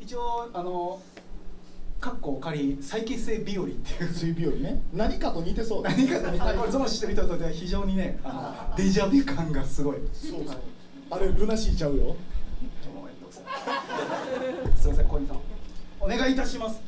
一応あのかっこ仮再結成日和っていう。水日和ね。何かと似てそう。何かと似てこれゾノ知ってる人にとっては非常にねあのデジャビュ感がすごい。そうそうあれルナシーちゃうよ。すいません小西さん。お願いいたします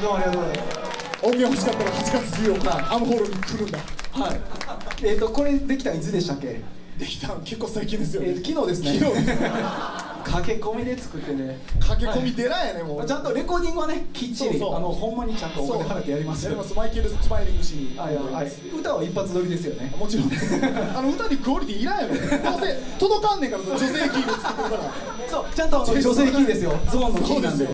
どうもありがとうございます。音源欲しかったら8月14日アムホールに来るんだ。はい。えっ、とこれできたのいつでしたっけ？できた。の結構最近ですよえねー昨日ですね。昨日です 駆け込みで作ってね。駆け込み寺やねもう。ちゃんとレコーディングはねきっちりそうそう。あのほんまにちゃんとお金払ってやります。やります。マイケル・スマイリング氏に。はいはい。歌は一発撮りですよね。もちろんです。あの歌にクオリティいらんやろどうせ届かんねんから女性キーで作ってるから。そうちゃんと女性キーですよ。ゾーンのキーなんで